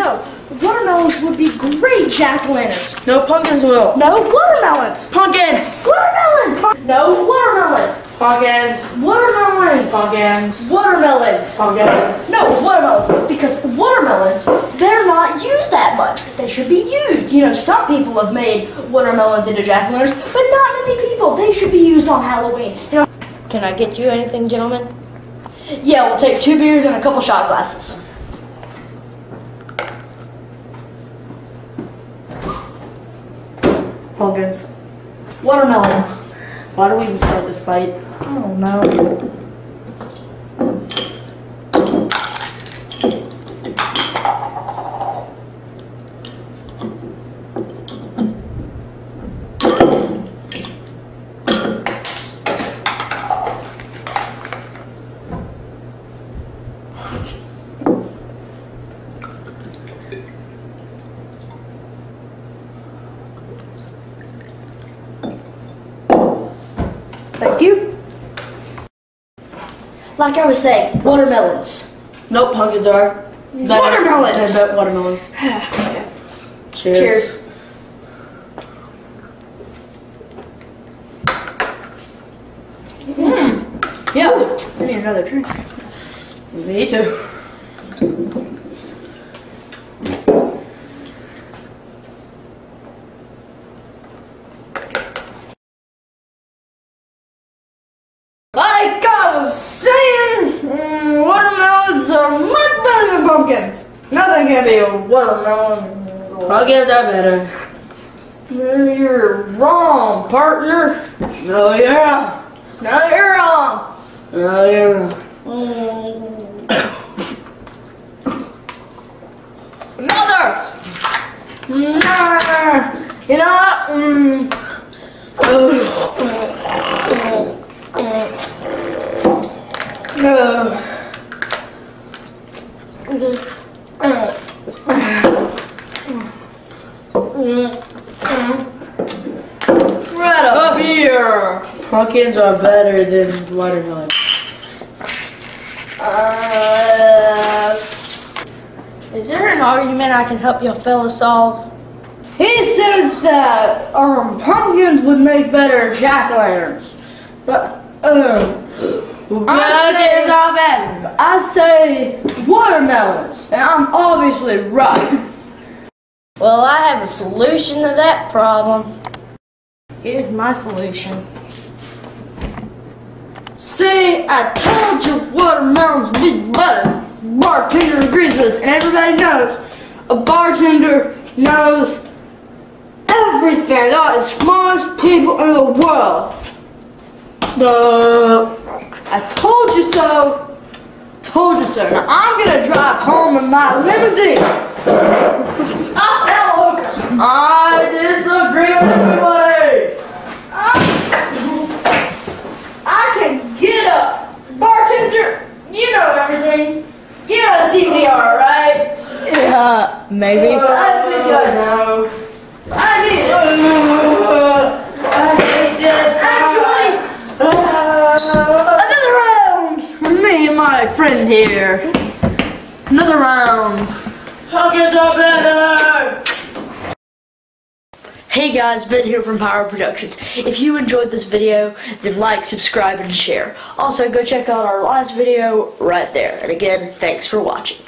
No, watermelons would be great jack-o'-lanterns. No, pumpkins will. No, watermelons. Pumpkins! Watermelons. No, watermelons. Pumpkins! Watermelons. Pumpkins! Watermelons. Pumpkins! No, watermelons. Because watermelons, they're not used that much. They should be used. You know, some people have made watermelons into jack-o'-lanterns, but not many people. They should be used on Halloween. You know. Can I get you anything, gentlemen? Yeah, we'll take two beers and a couple shot glasses. Pumpkins. Watermelons. Why do we even start this fight? I don't know. Thank you. Like I was saying, watermelons. Nope, pumpkins are. better. Watermelons. They're better watermelons. Cheers. Cheers. Mmm. Yeah. I need another drink. Me too. Like I was saying, mm, watermelons are much better than pumpkins. Nothing can be a watermelon. Pumpkins are better. You're wrong, partner. No, you're wrong. No, you're wrong. No, you're wrong. Another. Nah. You know what? Mm. Right up. Up here. Pumpkins are better than watermelon. Uh, Is there an argument I can help you fellas solve? he says that um pumpkins would make better jack o' lanterns, but Pumpkins say- are better. I say watermelons, and I'm obviously right. Well, I have a solution to that problem. Here's my solution. See, I told you watermelons would be better. Bartender agrees with us, and everybody knows a bartender knows everything. They're the smartest people in the world. No. I told you so. Told you so. Now I'm gonna drive home in my limousine. I fell over. I disagree with everybody. I can get up. Bartender, you know everything. You know CPR, right? Yeah, maybe. I think I know. I need it. I hate this. Actually, another round for me and my friend here. Another round. Pumpkins are better. Hey guys, Ben here from Pyro Productions. If you enjoyed this video, then like, subscribe, and share. Also, go check out our last video right there. And again, thanks for watching.